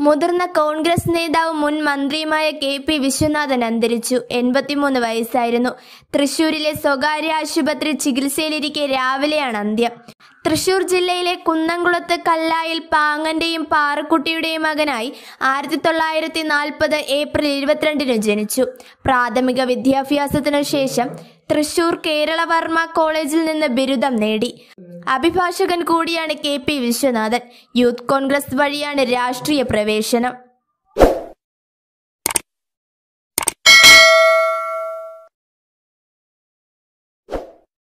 മുതിർന്ന കോൺഗ്രസ് നേതാവും മുൻ മന്ത്രിയുമായ കെ പി വിശ്വനാഥൻ അന്തരിച്ചു. എൺപത്തിമൂന്ന് വയസ്സായിരുന്നു. തൃശൂരിലെ സ്വകാര്യ ആശുപത്രി ചികിത്സയിലിരിക്കെ രാവിലെയാണ് അന്ത്യം. തൃശൂർ ജില്ലയിലെ കുന്നംകുളത്ത് കല്ലായിൽ പാങ്ങന്റെയും പാറക്കുട്ടിയുടെയും മകനായി ആയിരത്തി തൊള്ളായിരത്തി നാൽപ്പത് ഏപ്രിൽ ഇരുപത്തിരണ്ടിന് ജനിച്ചു. പ്രാഥമിക വിദ്യാഭ്യാസത്തിനു ശേഷം തൃശൂർ കേരളവർമ്മ കോളേജിൽ നിന്ന് ബിരുദം നേടി. അഭിഭാഷകൻ കൂടിയാണ് K P Viswanathan. Youth Congress വഴിയാണ് രാഷ്ട്രീയ പ്രവേശനം.